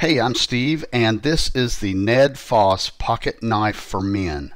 Hey, I'm Steve, and this is the Ned Foss Pocket Knife for Men.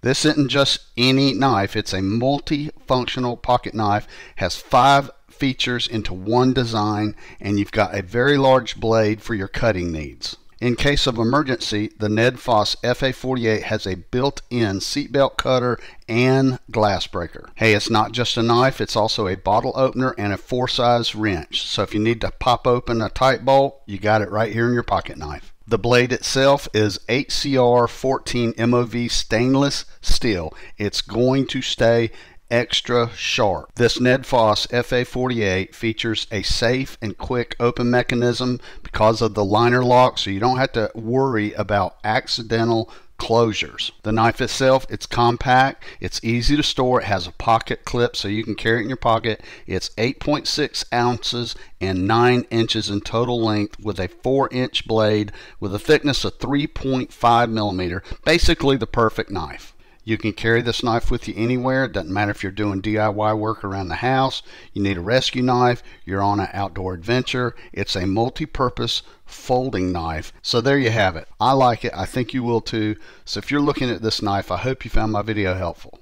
This isn't just any knife, it's a multifunctional pocket knife, has five features into one design, and you've got a very large blade for your cutting needs. In case of emergency, the Ned Foss FA48 has a built-in seatbelt cutter and glass breaker. Hey, it's not just a knife, it's also a bottle opener and a four-size wrench. So if you need to pop open a tight bolt, you got it right here in your pocket knife. The blade itself is 8Cr 14 MOV stainless steel. It's going to stay extra sharp. This Ned Foss FA48 features a safe and quick open mechanism because of the liner lock so you don't have to worry about accidental closures. The knife itself, it's compact, it's easy to store, it has a pocket clip so you can carry it in your pocket. It's 8.6 ounces and 9 inches in total length with a 4 inch blade with a thickness of 3.5 millimeter. Basically the perfect knife. You can carry this knife with you anywhere. It doesn't matter if you're doing DIY work around the house, you need a rescue knife, you're on an outdoor adventure. It's a multi-purpose folding knife. So there you have it. I like it. I think you will too. So if you're looking at this knife, I hope you found my video helpful.